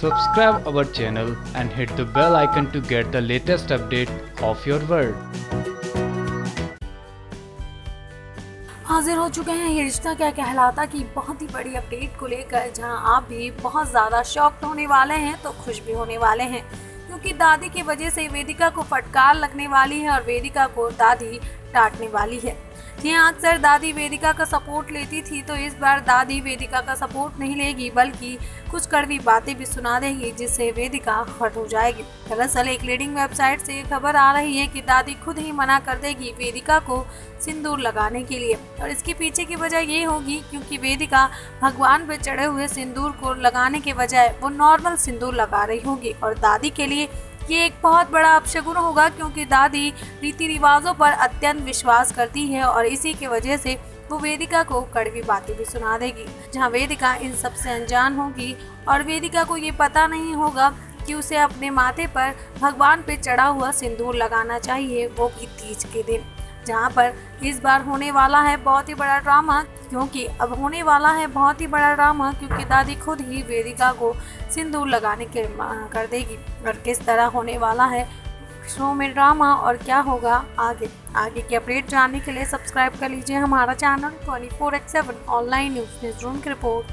Subscribe our channel and hit the bell icon to get the latest update of your world. हाजिर हो चुके हैं। ये रिश्ता क्या कहलाता की बहुत ही बड़ी अपडेट को लेकर जहाँ आप भी बहुत ज़्यादा शॉक्ड होने वाले हैं तो खुश भी होने वाले हैं। क्योंकि दादी की वजह से वेदिका को फटकार लगने वाली है और वेदिका को दादी डांटने वाली है। जी हाँ अक्सर दादी वेदिका का सपोर्ट लेती थी तो इस बार दादी वेदिका का सपोर्ट नहीं लेगी, बल्कि कुछ कड़वी बातें भी सुना देगी, जिससे वेदिका हट हो जाएगी। दरअसल, एक लीडिंग वेबसाइट से खबर आ रही है कि दादी खुद ही मना कर देगी वेदिका को सिंदूर लगाने के लिए। और इसके पीछे की वजह ये होगी, क्योंकि वेदिका भगवान पर चढ़े हुए सिंदूर को लगाने के बजाय वो नॉर्मल सिंदूर लगा रही होगी, और दादी के लिए ये एक बहुत बड़ा अपशगुन होगा क्योंकि दादी रीति रिवाजों पर अत्यंत विश्वास करती है और इसी के वजह से वो वेदिका को कड़वी बातें भी सुना देगी। जहाँ वेदिका इन सबसे अनजान होगी और वेदिका को ये पता नहीं होगा कि उसे अपने माथे पर भगवान पे चढ़ा हुआ सिंदूर लगाना चाहिए वो भी तीज के दिन। जहाँ पर इस बार होने वाला है बहुत ही बड़ा ड्रामा, क्योंकि अब होने वाला है बहुत ही बड़ा ड्रामा, क्योंकि दादी खुद ही वेदिका को सिंदूर लगाने के कर देगी। और किस तरह होने वाला है शो में ड्रामा और क्या होगा आगे? आगे की अपडेट जानने के लिए सब्सक्राइब कर लीजिए हमारा channel twenty four X seven online news news room की रिपोर्ट।